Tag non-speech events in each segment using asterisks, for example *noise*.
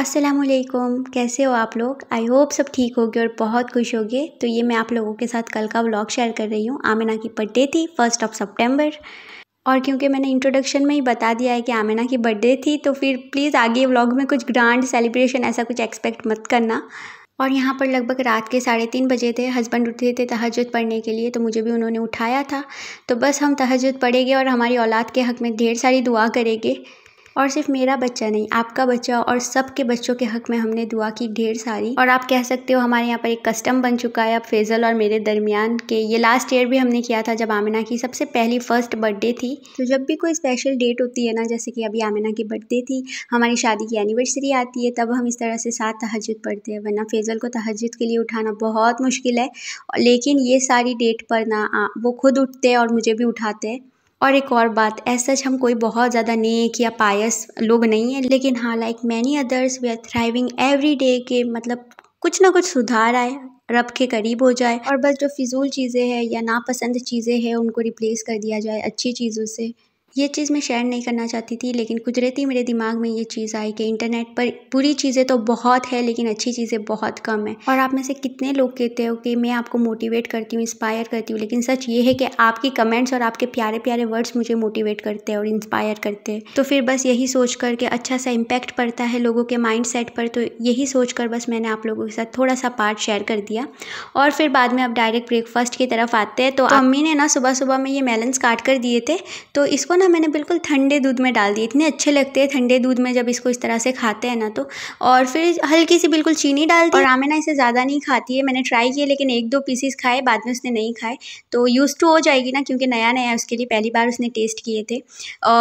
असलकुम कैसे हो आप लोग? आई होप सब ठीक होगे और बहुत खुश होगे। तो ये मैं आप लोगों के साथ कल का व्लॉग शेयर कर रही हूँ, आमिना की बर्थडे थी फ़र्स्ट ऑफ़ सितंबर और क्योंकि मैंने इंट्रोडक्शन में ही बता दिया है कि आमिना की बर्थडे थी तो फिर प्लीज़ आगे व्लॉग में कुछ ग्रांड सेलिब्रेशन ऐसा कुछ एक्सपेक्ट मत करना। और यहाँ पर लगभग रात के साढ़े तीन बजे थे हस्बैंड उठे थे तहजद पढ़ने के लिए तो मुझे भी उन्होंने उठाया था। तो बस हम तहजद पढ़ेंगे और हमारी औलाद के हक़ में ढेर सारी दुआ करेंगे। और सिर्फ़ मेरा बच्चा नहीं, आपका बच्चा और सबके बच्चों के हक में हमने दुआ की ढेर सारी। और आप कह सकते हो हमारे यहाँ पर एक कस्टम बन चुका है अब फेज़ल और मेरे दरमियान के। ये लास्ट ईयर भी हमने किया था जब आमिना की सबसे पहली फ़र्स्ट बर्थडे थी। तो जब भी कोई स्पेशल डेट होती है ना, जैसे कि अभी आमिना की बर्थडे थी, हमारी शादी की एनिवर्सरी आती है, तब हम इस तरह से साथ तहजद पढ़ते हैं, वरना फेज़ल को तहजद के लिए उठाना बहुत मुश्किल है। लेकिन ये सारी डेट पर ना वो खुद उठते हैं और मुझे भी उठाते हैं। और एक और बात ऐसा सच हम कोई बहुत ज़्यादा नेक या पायस लोग नहीं हैं, लेकिन हाँ like many others we are thriving every day के मतलब कुछ ना कुछ सुधार आए, रब के करीब हो जाए, और बस जो फिजूल चीज़ें हैं या नापसंद चीज़ें हैं, उनको रिप्लेस कर दिया जाए अच्छी चीज़ों से। ये चीज़ मैं शेयर नहीं करना चाहती थी लेकिन कुदरती मेरे दिमाग में ये चीज़ आई कि इंटरनेट पर बुरी चीज़ें तो बहुत है लेकिन अच्छी चीज़ें बहुत कम है। और आप में से कितने लोग कहते हो कि मैं आपको मोटिवेट करती हूँ इंस्पायर करती हूँ लेकिन सच ये है कि आपकी कमेंट्स और आपके प्यारे प्यारे वर्ड्स मुझे मोटिवेट करते हैं और इंस्पायर करते हैं। तो फिर बस यही सोच कर के अच्छा सा इम्पैक्ट पड़ता है लोगों के माइंड सेट पर तो यही सोच कर बस मैंने आप लोगों के साथ थोड़ा सा पार्ट शेयर कर दिया। और फिर बाद में आप डायरेक्ट ब्रेकफास्ट की तरफ़ आते हैं तो अम्मी ने ना सुबह सुबह में ये मेलन्स काट कर दिए थे तो इसको ना मैंने बिल्कुल ठंडे दूध में डाल दिए, इतने अच्छे लगते हैं ठंडे दूध में जब इसको इस तरह से खाते हैं ना तो। और फिर हल्की सी बिल्कुल चीनी डाल दी। और आमिना इसे ज़्यादा नहीं खाती है, मैंने ट्राई किया लेकिन एक दो पीसीस खाए, बाद में उसने नहीं खाए। तो यूज़ टू हो जाएगी ना क्योंकि नया नया उसके लिए पहली बार उसने टेस्ट किए थे।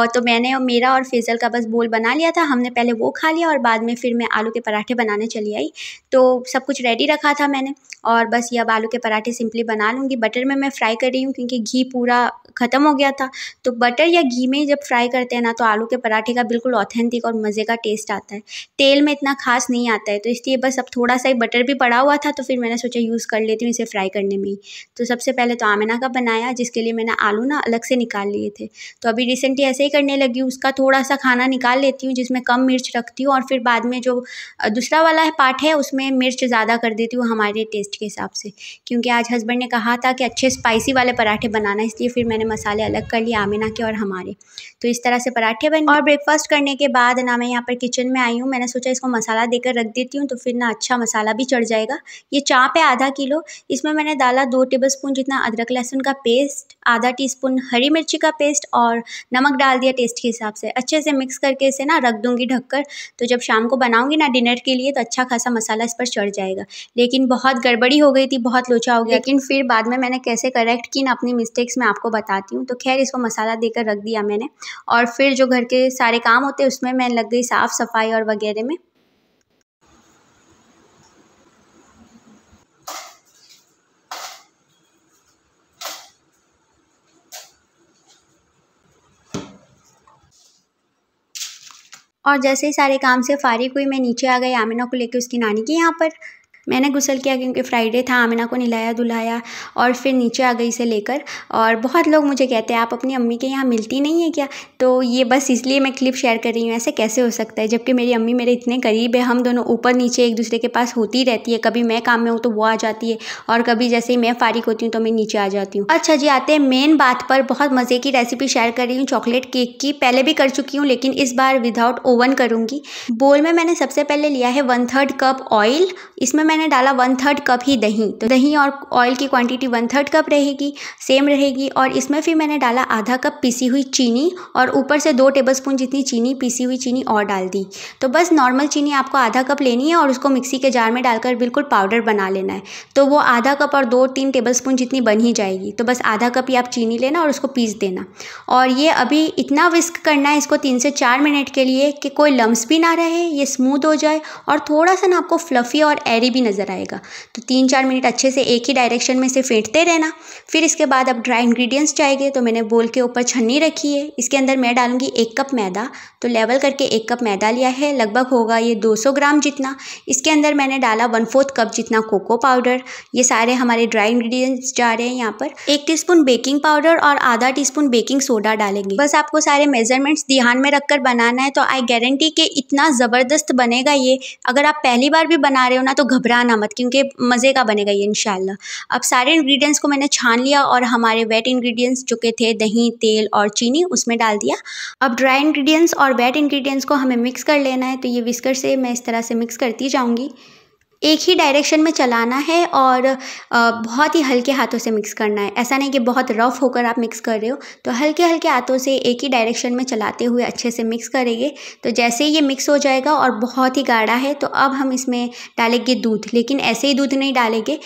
तो मैंने मेरा और फेज़ल का बस बोल बना लिया था, हमने पहले वो खा लिया और बाद में फिर मैं आलू के पराठे बनाने चली आई। तो सब कुछ रेडी रखा था मैंने और बस ये अब आलू के पराठे सिंपली बना लूँगी। बटर में मैं फ्राई कर रही हूँ क्योंकि घी पूरा ख़त्म हो गया था। तो बटर या घी में जब फ्राई करते हैं ना तो आलू के पराठे का बिल्कुल ऑथेंटिक और मज़े का टेस्ट आता है। तेल में इतना खास नहीं आता है तो इसलिए बस अब थोड़ा सा ही बटर भी पड़ा हुआ था तो फिर मैंने सोचा यूज़ कर लेती हूँ इसे फ्राई करने में ही। तो सबसे पहले तो आमिना का बनाया, जिसके लिए मैंने आलू ना अलग से निकाल लिए थे। तो अभी रिसेंटली ऐसे ही करने लगी उसका थोड़ा सा खाना निकाल लेती हूँ, जिसमें कम मिर्च रखती हूँ, और फिर बाद में जो दूसरा वाला पार्ट है, उसमें मिर्च ज़्यादा कर देती हूँ हमारे टेस्ट के हिसाब से। क्योंकि आज हस्बैंड ने कहा था कि अच्छे स्पाइसी वाले पराठे बनाना, इसलिए फिर मैंने मसाले अलग कर लिए आमिना के और हमारे तो इस तरह से पराठे बन और ब्रेकफास्ट करने के बाद ना मैं यहाँ पर किचन में आई हूँ, मैंने सोचा इसको मसाला देकर रख देती हूँ तो फिर ना अच्छा मसाला भी चढ़ जाएगा। ये चाप है आधा किलो, इसमें मैंने डाला दो टेबल स्पून जितना अदरक लहसुन का पेस्ट आधा टी स्पून हरी मिर्ची का पेस्ट और नमक डाल दिया टेस्ट के हिसाब से। अच्छे से मिक्स करके इसे ना रख दूँगी ढककर। तो जब शाम को बनाऊँगी ना डिनर के लिए तो अच्छा खासा मसाला इस पर चढ़ जाएगा। लेकिन बहुत गड़बड़ी हो गई थी, बहुत लोचा हो गया। लेकिन फिर बाद में मैंने कैसे करेक्ट की ना अपनी मिस्टेक्स मैं आपको बताती हूँ। तो खैर, इसको मसाला देकर रख दिया। मैंने। और फिर जो घर के सारे काम होते हैं, उसमें मैं लग गई साफ़ सफ़ाई और वगैरह में। और जैसे ही सारे काम से फारिग हुई, मैं नीचे आ गई आमिना को लेकर उसकी नानी के यहाँ पर। मैंने गुसल किया क्योंकि फ्राइडे था, आमिना को नहलाया धुलाया और फिर नीचे आ गई इसे लेकर और बहुत लोग मुझे कहते हैं, आप अपनी अम्मी के यहाँ मिलती नहीं है क्या? तो ये बस इसलिए मैं क्लिप शेयर कर रही हूँ, ऐसे कैसे हो सकता है? जबकि मेरी अम्मी मेरे इतने करीब है, हम दोनों ऊपर नीचे एक दूसरे के पास होती रहती है। कभी मैं काम में हूँ तो वो आ जाती है और कभी जैसे ही मैं फारिग होती हूँ तो मैं नीचे आ जाती हूँ। अच्छा जी, आते हैं मेन बात पर। बहुत मज़े की रेसिपी शेयर कर रही हूँ। चॉकलेट केक की पहले भी कर चुकी हूँ, लेकिन इस बार विदाउट ओवन करूँगी। बोल में मैंने सबसे पहले लिया है वन थर्ड कप ऑयल इसमें मैंने डाला वन थर्ड कप ही दही। तो दही और ऑयल की क्वांटिटी वन थर्ड कप रहेगी सेम रहेगी और इसमें फिर मैंने डाला आधा कप पीसी हुई चीनी और ऊपर से दो टेबलस्पून जितनी चीनी, पीसी हुई चीनी और डाल दी। तो बस नॉर्मल चीनी आपको आधा कप लेनी है और उसको मिक्सी के जार में डालकर बिल्कुल पाउडर बना लेना है। तो वो आधा कप और दो तीन टेबल स्पून जितनी बन ही जाएगी। तो बस आधा कप ही आप चीनी लेना और उसको पीस देना। और ये अभी इतना विस्क करना है इसको तीन से चार मिनट के लिए कि कोई लम्स भी ना रहे, ये स्मूथ हो जाए और थोड़ा सा ना आपको फ्लफ़ी और एरी भी नज़र आएगा। तो तीन चार मिनट अच्छे से एक ही डायरेक्शन में से फेंटते रहना। फिर इसके बाद अब ड्राई इंग्रेडिएंट्स जाएँगे तो मैंने बोल के ऊपर छन्नी रखी है। इसके अंदर मैं डालूँगी एक कप मैदा। तो लेवल करके एक कप मैदा लिया है। लगभग होगा ये 200 ग्राम जितना। इसके अंदर मैंने डाला वन फोर्थ कप जितना कोको पाउडर ये सारे हमारे ड्राई इंग्रेडिएंट्स जा रहे हैं यहाँ पर। एक टीस्पून बेकिंग पाउडर और आधा टीस्पून बेकिंग सोडा डालेंगे। बस आपको सारे मेजरमेंट्स ध्यान में रखकर बनाना है तो आई गारंटी के इतना ज़बरदस्त बनेगा ये। अगर आप पहली बार भी बना रहे हो ना तो घबराना मत, क्योंकि मज़े का बनेगा ये इनशाला अब सारे इन्ग्रीडियंट्स को मैंने छान लिया और हमारे वेट इन्ग्रीडियंट्स जो के थे, दही, तेल और चीनी, उसमें डाल दिया। अब ड्राई इन्ग्रीडियंट्स और वेट इंग्रेडिएंट्स को हमें मिक्स कर लेना है तो ये विस्कर से मैं इस तरह से मिक्स करती जाऊँगी। एक ही डायरेक्शन में चलाना है और बहुत ही हल्के हाथों से मिक्स करना है। ऐसा नहीं कि बहुत रफ़ होकर आप मिक्स कर रहे हो। तो हल्के हल्के हाथों से एक ही डायरेक्शन में चलाते हुए अच्छे से मिक्स करेंगे। तो जैसे ही ये मिक्स हो जाएगा और बहुत ही गाढ़ा है तो अब हम इसमें डालेंगे दूध। लेकिन ऐसे ही दूध नहीं डालेंगे।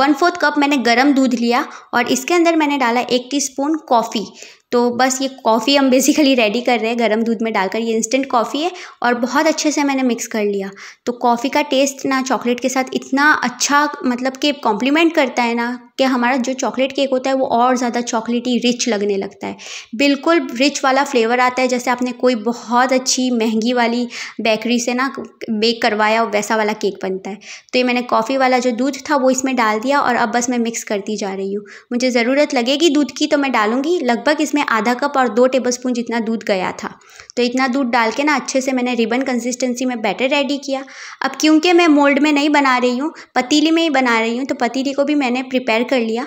वन फोर्थ कप मैंने गर्म दूध लिया और इसके अंदर मैंने डाला एक टी कॉफ़ी तो बस ये कॉफ़ी हम बेसिकली रेडी कर रहे हैं, गर्म दूध में डालकर। ये इंस्टेंट कॉफ़ी है और बहुत अच्छे से मैंने मिक्स कर लिया। तो कॉफ़ी का टेस्ट ना चॉकलेट के साथ इतना अच्छा मतलब कि कॉम्प्लीमेंट करता है ना कि हमारा जो चॉकलेट केक होता है वो और ज़्यादा चॉकलेटी रिच लगने लगता है। बिल्कुल रिच वाला फ्लेवर आता है, जैसे आपने कोई बहुत अच्छी महँगी वाली बेकरी से ना बेक करवाया, वैसा वाला केक बनता है। तो ये मैंने कॉफ़ी वाला जो दूध था, वो इसमें डाल दिया और अब बस मैं मिक्स करती जा रही हूँ। मुझे ज़रूरत लगेगी दूध की तो मैं डालूँगी। लगभग इसमें आधा कप और दो टेबल स्पून जितना दूध गया था। तो इतना दूध डाल के ना अच्छे से मैंने रिबन कंसिस्टेंसी में बैटर रेडी किया। अब क्योंकि मैं मोल्ड में नहीं बना रही हूँ, पतीली में ही बना रही हूँ तो पतीली को भी मैंने प्रिपेयर कर लिया।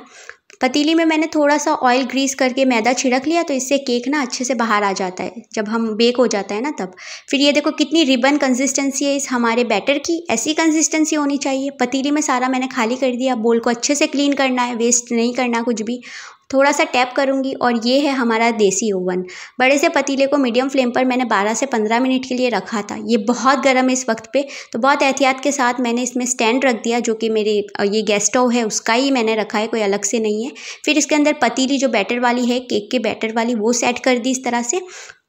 पतीली में मैंने थोड़ा सा ऑयल ग्रीस करके मैदा छिड़क लिया तो इससे केक ना अच्छे से बाहर आ जाता है। जब हम बेक हो जाता है ना तब। फिर ये देखो कितनी रिबन कंसिस्टेंसी है इस हमारे बैटर की। ऐसी कंसिस्टेंसी होनी चाहिए। पतीली में सारा मैंने खाली कर दिया। बोल को अच्छे से क्लीन करना है वेस्ट नहीं करना कुछ भी। थोड़ा सा टैप करूँगी और ये है हमारा देसी ओवन। बड़े से पतीले को मीडियम फ्लेम पर मैंने 12 से 15 मिनट के लिए रखा था। ये बहुत गर्म है इस वक्त पे तो बहुत एहतियात के साथ मैंने इसमें स्टैंड रख दिया, जो कि मेरे ये गैस स्टोव है, उसका ही मैंने रखा है, कोई अलग से नहीं है। फिर इसके अंदर पतीली जो बैटर वाली है केक के बैटर वाली, वो सेट कर दी इस तरह से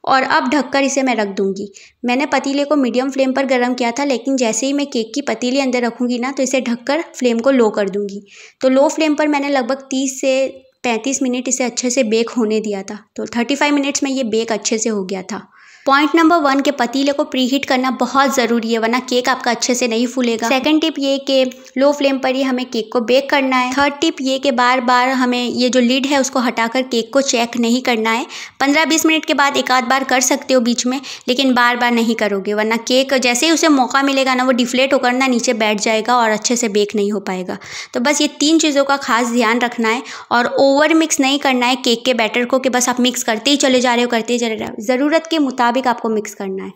और अब ढककर इसे मैं रख दूँगी। मैंने पतीले को मीडियम फ्लेम पर गर्म किया था, लेकिन जैसे ही मैं केक की पतीली अंदर रखूँगी ना तो इसे ढककर फ्लेम को लो कर दूँगी। तो लो फ्लेम पर मैंने लगभग तीस से पैंतीस मिनट इसे अच्छे से बेक होने दिया था। तो थर्टी फाइव मिनट्स में ये बेक अच्छे से हो गया था। पॉइंट नंबर वन के पतीले को प्री हीट करना बहुत ज़रूरी है, वरना केक आपका अच्छे से नहीं फूलेगा। सेकंड टिप ये कि लो फ्लेम पर ही हमें केक को बेक करना है। थर्ड टिप ये कि बार बार हमें ये जो लीड है, उसको हटाकर केक को चेक नहीं करना है। पंद्रह बीस मिनट के बाद एक आध बार कर सकते हो बीच में, लेकिन बार बार नहीं करोगे, वरना केक जैसे ही उसे मौका मिलेगा ना, वो डिफ्लेट होकर ना नीचे बैठ जाएगा और अच्छे से बेक नहीं हो पाएगा। तो बस ये तीन चीज़ों का खास ध्यान रखना है और ओवर मिक्स नहीं करना है केक के बैटर को कि बस आप मिक्स करते ही चले जा रहे हो, करते ही चले जा रहे हो। ज़रूरत के मुताबिक आपको मिक्स करना है।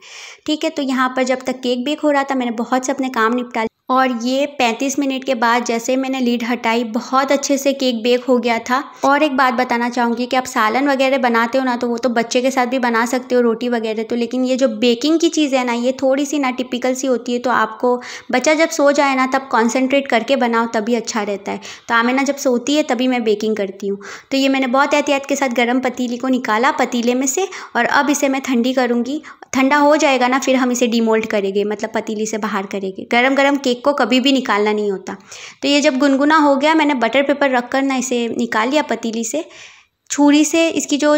ठीक है तो यहाँ पर जब तक केक बेक हो रहा था, मैंने बहुत से अपने काम निपटा और ये 35 मिनट के बाद जैसे मैंने लीड हटाई, बहुत अच्छे से केक बेक हो गया था। और एक बात बताना चाहूँगी कि आप सालन वगैरह बनाते हो ना तो वो तो बच्चे के साथ भी बना सकते हो रोटी वगैरह तो लेकिन ये जो बेकिंग की चीज़ है ना, ये थोड़ी सी ना टिपिकल सी होती है तो आपको बच्चा जब सो जाए ना, तब कॉन्सेंट्रेट करके बनाओ, तभी अच्छा रहता है। तो आमिना जब सोती है, तभी मैं बेकिंग करती हूँ। तो ये मैंने बहुत एहतियात के साथ गर्म पतीली को निकाला, पतीले में से, और अब इसे मैं ठंडी करूँगी। ठंडा हो जाएगा ना, फिर हम इसे डीमोल्ड करेंगे मतलब पतीली से बाहर करेंगे। गर्म गर्म केक को कभी भी निकालना नहीं होता। तो ये जब गुनगुना हो गया, मैंने बटर पेपर रख कर ना इसे निकाल लिया पतीली से। छुरी से इसकी जो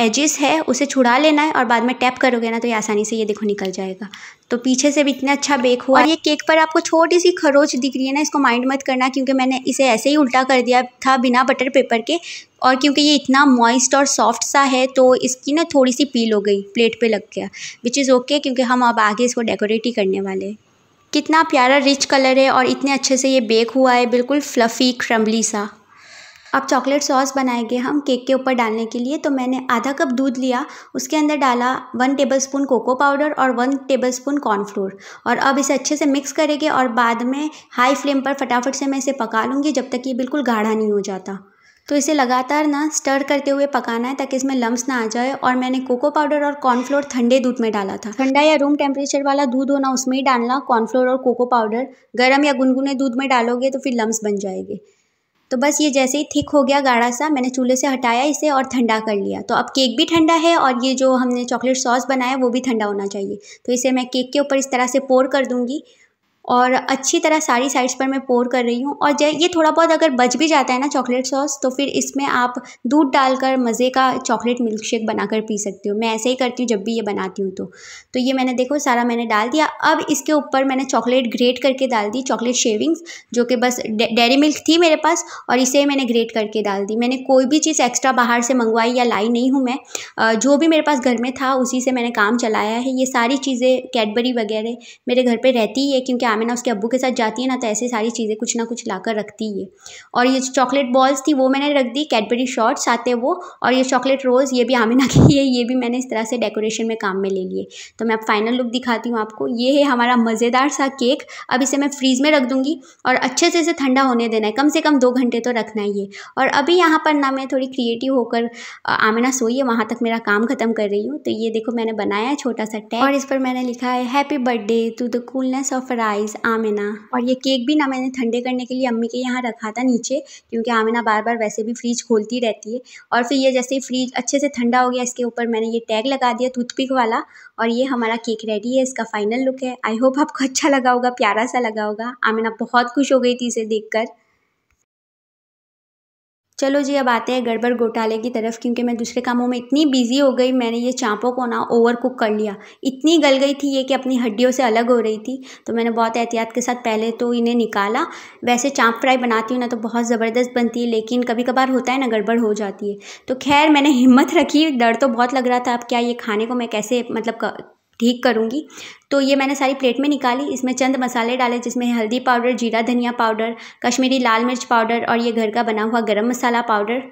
एजेस है, उसे छुड़ा लेना है और बाद में टैप करोगे ना तो ये आसानी से ये देखो निकल जाएगा। तो पीछे से भी इतना अच्छा बेक हुआ। और ये केक पर आपको छोटी सी खरोच दिख रही है ना, इसको माइंड मत करना, क्योंकि मैंने इसे ऐसे ही उल्टा कर दिया था बिना बटर पेपर के। और क्योंकि ये इतना मॉइस्ट और सॉफ्ट सा है तो इसकी ना थोड़ी सी पील हो गई प्लेट पे लग गया विच इज़ ओके क्योंकि हम अब आगे इसको डेकोरेट ही करने वाले हैं। कितना प्यारा रिच कलर है और इतने अच्छे से ये बेक हुआ है, बिल्कुल फ्लफ़ी क्रम्बली सा। अब चॉकलेट सॉस बनाएँगे हम केक के ऊपर डालने के लिए। तो मैंने आधा कप दूध लिया, उसके अंदर डाला वन टेबलस्पून कोको पाउडर और वन टेबलस्पून कॉर्नफ्लोर और अब इसे अच्छे से मिक्स करेंगे और बाद में हाई फ्लेम पर फटाफट से मैं इसे पका लूँगी जब तक ये बिल्कुल गाढ़ा नहीं हो जाता। तो इसे लगातार ना स्टर करते हुए पकाना है ताकि इसमें लम्स ना आ जाए और मैंने कोको पाउडर और कॉर्नफ्लोर ठंडे दूध में डाला था। ठंडा या रूम टेम्परेचर वाला दूध होना उसमें ही डालना कॉर्नफ्लोर और कोको पाउडर गर्म या गुनगुने दूध में डालोगे तो फिर लम्स बन जाएँगे। तो बस ये जैसे ही थिक हो गया गाढ़ा सा, मैंने चूल्हे से हटाया इसे और ठंडा कर लिया। तो अब केक भी ठंडा है और ये जो हमने चॉकलेट सॉस बनाया वो भी ठंडा होना चाहिए। तो इसे मैं केक के ऊपर इस तरह से पोर कर दूँगी। और अच्छी तरह सारी साइड्स पर मैं पोर कर रही हूँ। और जय ये थोड़ा बहुत अगर बच भी जाता है ना चॉकलेट सॉस तो फिर इसमें आप दूध डालकर मज़े का चॉकलेट मिल्क शेक बनाकर पी सकते हो। मैं ऐसे ही करती हूँ जब भी ये बनाती हूँ तो। तो ये मैंने देखो, सारा मैंने डाल दिया। अब इसके ऊपर मैंने चॉकलेट ग्रेट करके डाल दी चॉकलेट शेविंग्स जो कि बस डेयरी मिल्क थी मेरे पास, और इसे मैंने ग्रेट करके डाल दी। मैंने कोई भी चीज़ एक्स्ट्रा बाहर से मंगवाई या लाई नहीं हूँ मैं। जो भी मेरे पास घर में था, उसी से मैंने काम चलाया है। ये सारी चीज़ें कैडबरी वगैरह मेरे घर पर रहती ही है, क्योंकि आमिना उसके अब्बू के साथ जाती है ना तो ऐसे सारी चीज़ें कुछ ना कुछ ला रखती है। और ये चॉकलेट बॉल्स थी, वो मैंने रख दी कैडबरी शॉर्ट्स आते वो, और ये चॉकलेट रोज़ ये भी आमिना की है ये भी मैंने इस तरह से डेकोरेशन में काम में ले लिए। तो मैं अब फाइनल लुक दिखाती हूँ आपको। ये है हमारा मज़ेदार सा केक अब इसे मैं फ्रीज़ में रख दूँगी, और अच्छे से इसे ठंडा होने देना है। कम से कम दो घंटे तो रखना ही है। और अभी यहाँ पर ना मैं थोड़ी क्रिएटिव होकर आमिना सोई है, वहाँ तक मेरा काम ख़त्म कर रही हूँ। तो ये देखो मैंने बनाया छोटा सा टैग और इस पर मैंने लिखा है happy birthday to the coolness of rise Amina. और ये केक भी ना मैंने ठंडे करने के लिए अम्मी के यहाँ रखा था नीचे, क्योंकि आमिना बार बार वैसे भी फ्रिज खोलती रहती है। और फिर ये जैसे ही फ्रिज अच्छे से ठंडा हो गया, इसके ऊपर मैंने ये टैग लगा दिया टूथपिक वाला, और ये हमारा केक रेडी है, इसका फाइनल लुक है। आई होप आपको अच्छा लगा होगा, प्यारा सा लगा होगा। आमिना बहुत खुश हो गई थी इसे देखकर। चलो जी, अब आते हैं गड़बड़ घोटाले की तरफ़, क्योंकि मैं दूसरे कामों में इतनी बिज़ी हो गई, मैंने ये चाँपों को ना ओवर कुक कर लिया। इतनी गल गई थी ये कि अपनी हड्डियों से अलग हो रही थी तो मैंने बहुत एहतियात के साथ पहले तो इन्हें निकाला। वैसे चाँप फ्राई बनाती हूँ ना तो बहुत ज़बरदस्त बनती है, लेकिन कभी कभार होता है ना, गड़बड़ हो जाती है। तो खैर, मैंने हिम्मत रखी, डर तो बहुत लग रहा था, अब क्या ये खाने को मैं कैसे मतलब ठीक करूँगी। तो ये मैंने सारी प्लेट में निकाली, इसमें चंद मसाले डाले जिसमें हल्दी पाउडर, जीरा धनिया पाउडर, कश्मीरी लाल मिर्च पाउडर और ये घर का बना हुआ गरम मसाला पाउडर।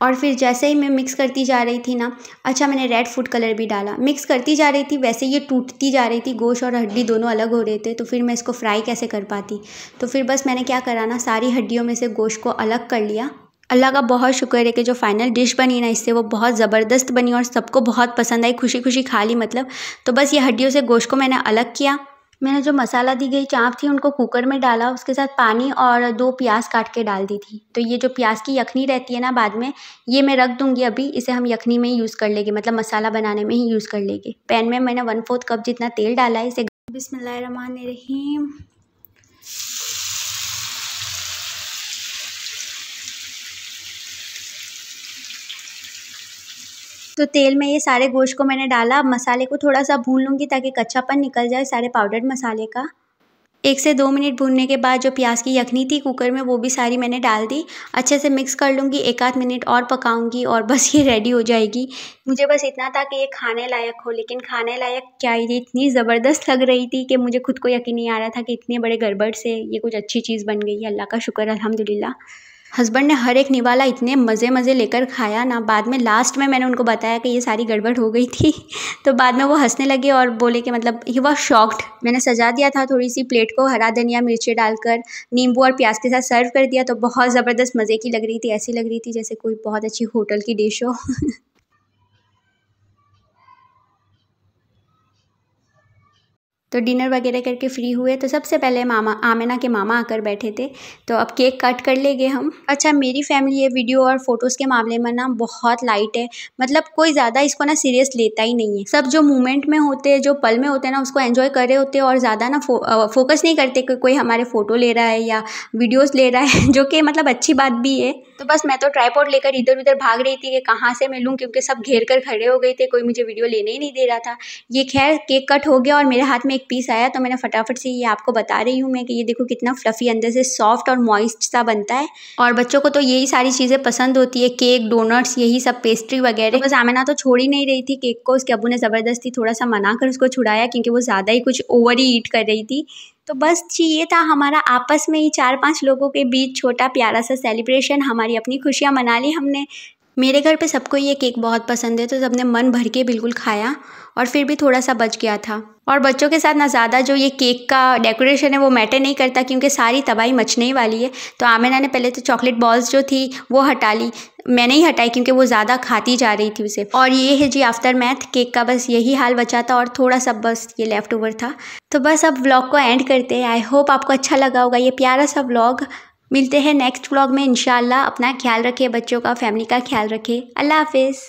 और फिर जैसे ही मैं मिक्स करती जा रही थी ना अच्छा मैंने रेड फ़ूड कलर भी डाला। मिक्स करती जा रही थी, वैसे ये टूटती जा रही थी, गोश्त और हड्डी दोनों अलग हो रहे थे तो फिर मैं इसको फ्राई कैसे कर पाती? तो फिर बस मैंने क्या करा ना, सारी हड्डियों में से गोश्त को अलग कर लिया। अल्लाह का बहुत शुक्र है कि जो फाइनल डिश बनी ना, इससे वो बहुत ज़बरदस्त बनी और सबको बहुत पसंद आई खुशी खुशी खा ली मतलब। तो बस ये हड्डियों से गोश्त को मैंने अलग किया। मैंने जो मसाला दी गई, चाँप थी, उनको कुकर में डाला, उसके साथ पानी और दो प्याज काट के डाल दी थी। तो ये जो प्याज की यखनी रहती है ना बाद में, ये मैं रख दूँगी अभी, इसे हम यखनी में ही यूज़ कर लेंगे मतलब मसाला बनाने में ही यूज़ कर लेंगे। पैन में मैंने वन फोर्थ कप जितना तेल डाला है, इसे बिसमीम तो तेल में ये सारे गोश्त को मैंने डाला। मसाले को थोड़ा सा भून लूँगी ताकि कच्चापन निकल जाए सारे पाउडर मसाले का। एक से दो मिनट भूनने के बाद जो प्याज की यखनी थी कुकर में, वो भी सारी मैंने डाल दी। अच्छे से मिक्स कर लूँगी, एक आध मिनट और पकाऊँगी और बस ये रेडी हो जाएगी। मुझे बस इतना था कि ये खाने लायक हो, लेकिन खाने लायक क्या ये इतनी ज़बरदस्त लग रही थी कि मुझे खुद को यकीन नहीं आ रहा था कि इतने बड़े गड़बड़ से ये कुछ अच्छी चीज़ बन गई। है अल्लाह का शुक्र अलहमदिल्ला हस्बैंड ने हर एक निवाला इतने मज़े मज़े लेकर खाया ना। बाद में लास्ट में मैंने उनको बताया कि ये सारी गड़बड़ हो गई थी। *laughs* तो बाद में वो हंसने लगे और बोले कि मतलब ही वॉज़ शॉक्ड मैंने सजा दिया था थोड़ी सी प्लेट को, हरा धनिया, मिर्ची डालकर, नींबू और प्याज के साथ सर्व कर दिया। तो बहुत ज़बरदस्त मज़े की लग रही थी, ऐसी लग रही थी जैसे कोई बहुत अच्छी होटल की डिश हो। *laughs* तो डिनर वगैरह करके फ्री हुए तो सबसे पहले मामा आमिना के मामा आकर बैठे थे। तो अब केक कट कर लेंगे हम। अच्छा मेरी फैमिली ये वीडियो और फ़ोटोज़ के मामले में ना बहुत लाइट है। मतलब कोई ज़्यादा इसको ना सीरियस लेता ही नहीं है। सब जो मोमेंट में होते हैं जो पल में होते हैं ना उसको एंजॉय कर रहे होते हैं और ज़्यादा ना फो, आ, फोकस नहीं करते कि कोई हमारे फ़ोटो ले रहा है या वीडियोज़ ले रहा है *laughs* जो कि मतलब अच्छी बात भी है। तो बस मैं तो ट्राईपॉड लेकर इधर उधर भाग रही थी कि कहाँ से मैं लूँ क्योंकि सब घेर कर खड़े हो गए थे कोई मुझे वीडियो लेने ही नहीं दे रहा था। ये खैर केक कट हो गया और मेरे हाथ में एक पीस आया तो मैंने फटाफट से ये आपको बता रही हूँ मैं कि ये देखो कितना फ्लफ़ी अंदर से सॉफ्ट और मॉइस्ट सा बनता है। और बच्चों को तो यही सारी चीज़ें पसंद होती है केक डोनट्स यही सब पेस्ट्री वगैरह। तो बस आमिना तो छोड़ ही नहीं रही थी केक को, उसके अबू ने ज़बरदस्ती थोड़ा सा मना कर उसको छुड़ाया क्योंकि वो ज़्यादा ही कुछ ओवर ही ईट कर रही थी। तो बस जी, ये था हमारा आपस में ही चार पाँच लोगों के बीच छोटा प्यारा सा सेलिब्रेशन हमारी अपनी खुशियाँ मना ली हमने। मेरे घर पे सबको ये केक बहुत पसंद है तो सबने मन भर के बिल्कुल खाया। और फिर भी थोड़ा सा बच गया था। और बच्चों के साथ ना ज़्यादा जो ये केक का डेकोरेशन है वो मैटर नहीं करता क्योंकि सारी तबाही मचने ही वाली है। तो आमिना ने पहले तो चॉकलेट बॉल्स जो थी वो हटा ली। मैंने ही हटाई क्योंकि वो ज़्यादा खाती जा रही थी उसे। और ये है जी आफ्टर मैथ केक का बस यही हाल बचा था और थोड़ा सा बस ये लेफ़्ट ओवर था। तो बस अब व्लॉग को एंड करते हैं। आई होप आपको अच्छा लगा होगा ये प्यारा सा व्लॉग मिलते हैं नेक्स्ट व्लॉग में इंशाल्लाह। अपना ख्याल रखें, बच्चों का फैमिली का ख्याल रखें। अल्लाह हाफिज़।